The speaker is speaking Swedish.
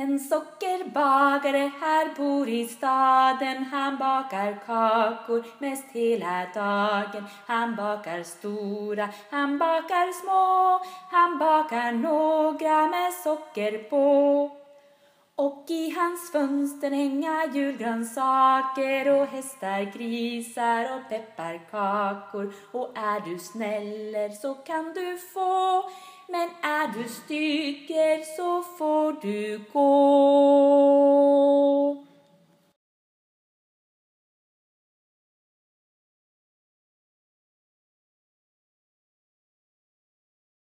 En sockerbagare här bor i staden. Han bakar kakor mest hela dagen. Han bakar stora, han bakar små. Han bakar några med socker på. Och i hans fönster hänga julgrönsaker och hästar, grisar och pepparkakor. Och är du snäller så kan du få, du stycker så får du gå.